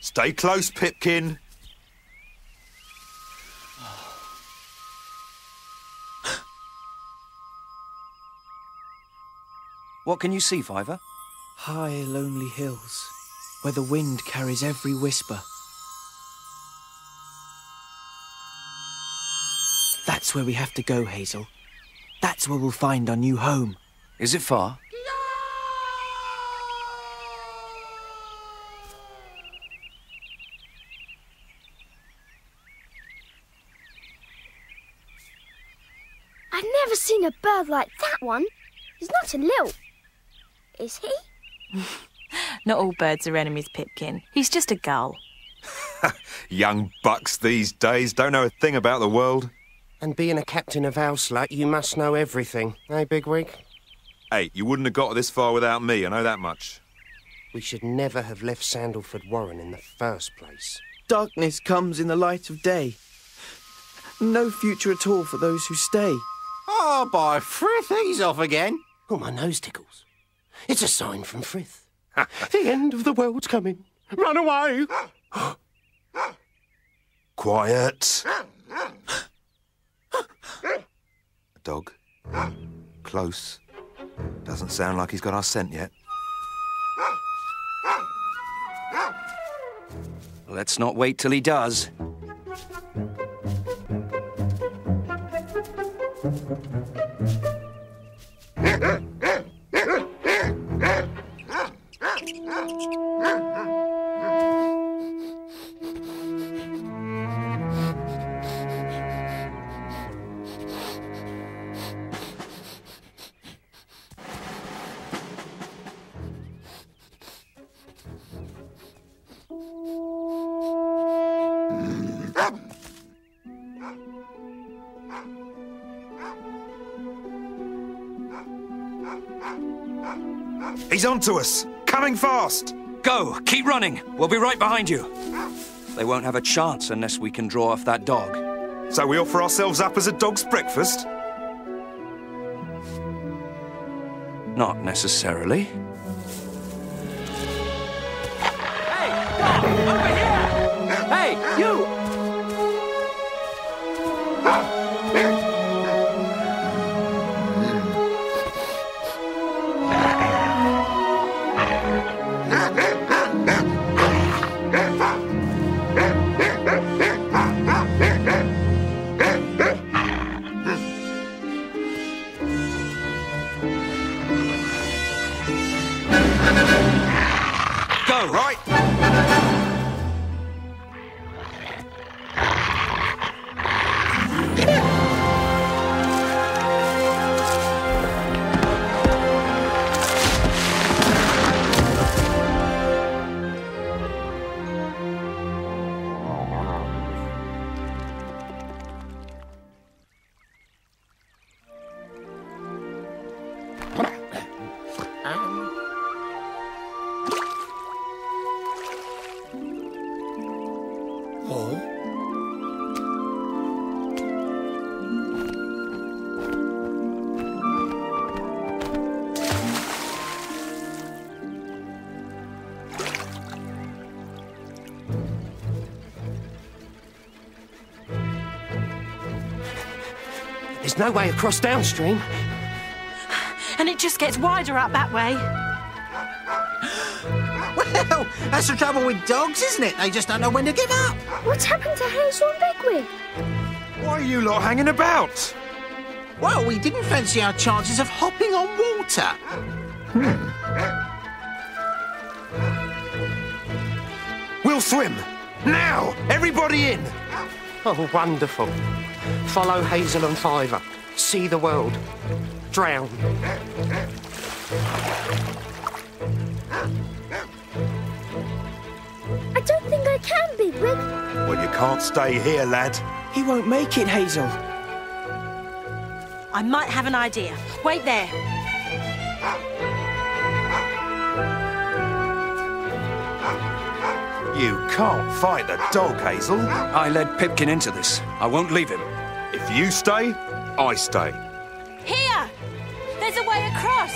Stay close, Pipkin. What can you see, Fiver? High, lonely hills, where the wind carries every whisper. That's where we have to go, Hazel. That's where we'll find our new home. Is it far? I've never seen a bird like that one. He's not a little. Is he? Not all birds are enemies, Pipkin. He's just a gull. Young bucks these days don't know a thing about the world. And being a captain of Owsla, you must know everything, eh, Bigwig? Hey, you wouldn't have got this far without me, I know that much. We should never have left Sandleford Warren in the first place. Darkness comes in the light of day. No future at all for those who stay. Oh, by Frith, he's off again. Oh, my nose tickles. It's a sign from Frith. the end of the world's coming. Run away! Quiet. A dog. Close. Doesn't sound like he's got our scent yet. Let's not wait till he does. He's onto us! Coming fast! Go, keep running. We'll be right behind you. They won't have a chance unless we can draw off that dog. So we offer ourselves up as a dog's breakfast? Not necessarily. Hey! Dog! Over here! Hey, you! There's no way across downstream. And it just gets wider up that way. Well, that's the trouble with dogs, isn't it? They just don't know when to give up. What's happened to Hazel and Bigwig? Why are you lot hanging about? Well, we didn't fancy our chances of hopping on water. Hmm. We'll swim! Now! Everybody in! Oh, wonderful. Follow Hazel and Fiver. See the world. Drown. I don't think I can, Bigwig. Well, you can't stay here, lad. He won't make it, Hazel. I might have an idea. Wait there. You can't fight the dog, Hazel. I led Pipkin into this. I won't leave him. If you stay, I stay. Here! There's a way across.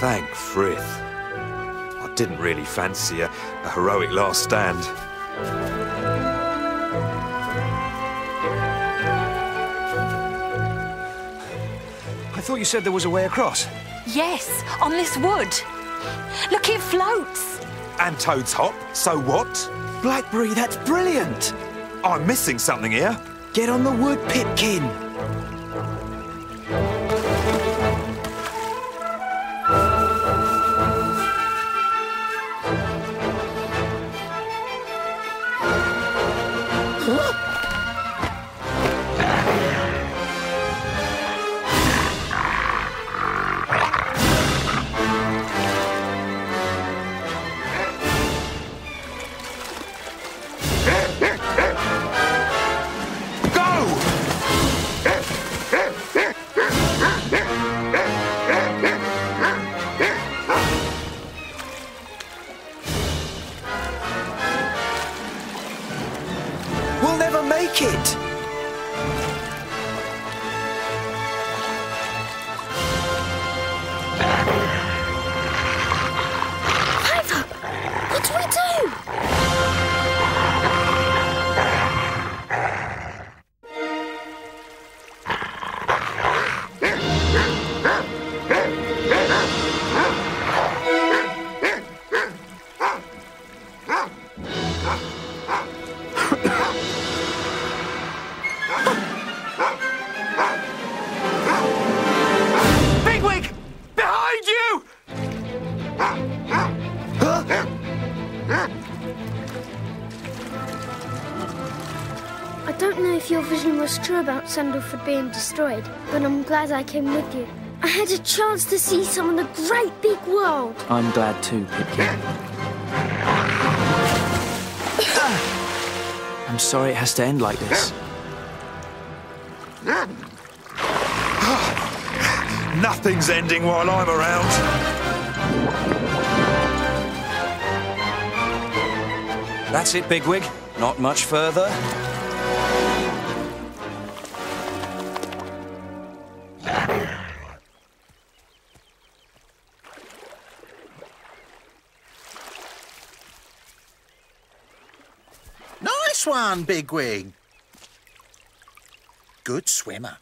Thank Frith. I Didn't really fancy a, a heroic last stand. I thought you said there was a way across. Yes, on this wood. Look, it floats. And Toad's Hop, so what? Blackberry, that's brilliant! I'm missing something here. Get on the wood, Pipkin! If your vision was true about Sandleford being destroyed, but I'm glad I came with you. I had a chance to see some of the great big world. I'm glad too, Pipkin. I'm sorry it has to end like this. Nothing's ending while I'm around. That's it, Bigwig. Not much further. Nice one, Bigwig. Good swimmer.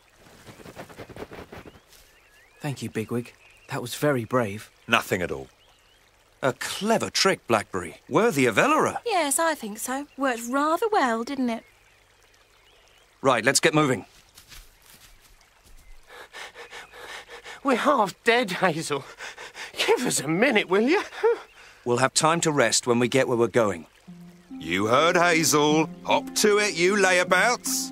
Thank you, Bigwig. That was very brave. Nothing at all. A clever trick, Blackberry. Worthy of El-ahrairah. Yes, I think so. Worked rather well, didn't it? Right, let's get moving. We're half dead, Hazel. Give us a minute, will you? We'll have time to rest when we get where we're going. You heard Hazel. Hop to it, you layabouts.